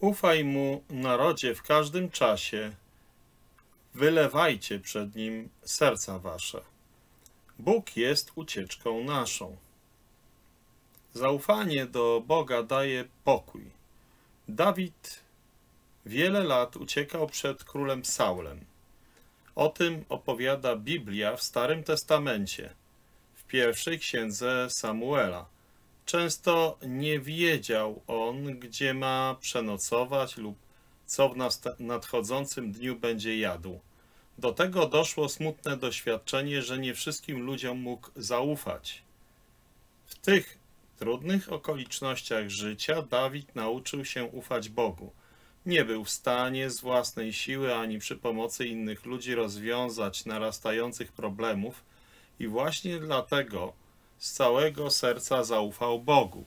Ufaj mu, narodzie, w każdym czasie. Wylewajcie przed nim serca wasze. Bóg jest ucieczką naszą. Zaufanie do Boga daje pokój. Dawid wiele lat uciekał przed królem Saulem. O tym opowiada Biblia w Starym Testamencie, w pierwszej księdze Samuela. Często nie wiedział on, gdzie ma przenocować lub co w nadchodzącym dniu będzie jadł. Do tego doszło smutne doświadczenie, że nie wszystkim ludziom mógł zaufać. W tych trudnych okolicznościach życia Dawid nauczył się ufać Bogu. Nie był w stanie z własnej siły ani przy pomocy innych ludzi rozwiązać narastających problemów i właśnie dlatego z całego serca zaufał Bogu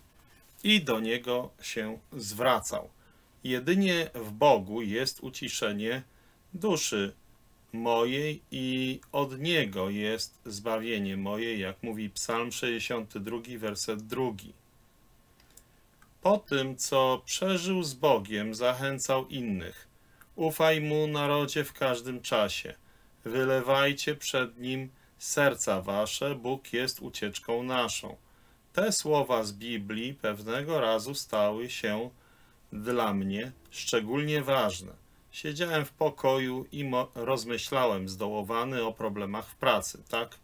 i do Niego się zwracał. Jedynie w Bogu jest uciszenie duszy mojej i od Niego jest zbawienie moje, jak mówi Psalm 62, werset 2. Po tym, co przeżył z Bogiem, zachęcał innych. Ufaj Mu, narodzie, w każdym czasie. Wylewajcie przed Nim serca wasze, Bóg jest ucieczką naszą. Te słowa z Biblii pewnego razu stały się dla mnie szczególnie ważne. Siedziałem w pokoju i rozmyślałem, zdołowany o problemach w pracy. Tak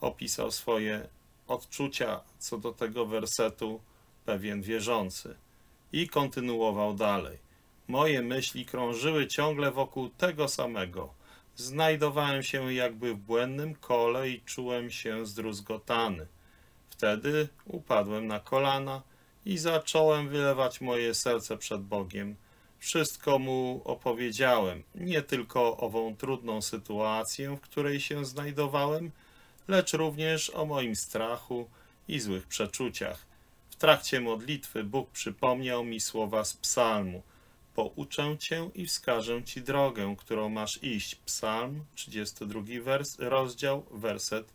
opisał swoje odczucia co do tego wersetu pewien wierzący. I kontynuował dalej. Moje myśli krążyły ciągle wokół tego samego. Znajdowałem się jakby w błędnym kole i czułem się zdruzgotany. Wtedy upadłem na kolana i zacząłem wylewać moje serce przed Bogiem. Wszystko mu opowiedziałem, nie tylko ową trudną sytuację, w której się znajdowałem, lecz również o moim strachu i złych przeczuciach. W trakcie modlitwy Bóg przypomniał mi słowa z psalmu. Pouczę cię i wskażę ci drogę, którą masz iść. Psalm 32, wers, rozdział, werset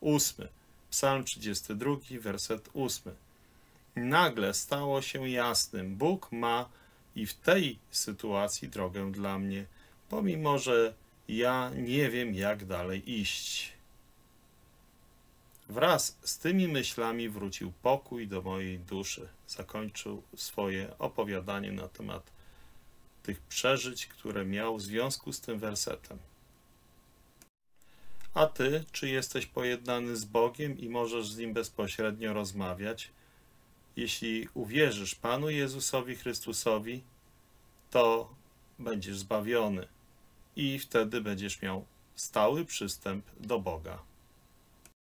8. Psalm 32, werset 8. Nagle stało się jasnym, Bóg ma i w tej sytuacji drogę dla mnie, pomimo że ja nie wiem, jak dalej iść. Wraz z tymi myślami wrócił pokój do mojej duszy. Zakończył swoje opowiadanie na temat tych przeżyć, które miał w związku z tym wersetem. A ty, czy jesteś pojednany z Bogiem i możesz z Nim bezpośrednio rozmawiać? Jeśli uwierzysz Panu Jezusowi Chrystusowi, to będziesz zbawiony i wtedy będziesz miał stały przystęp do Boga.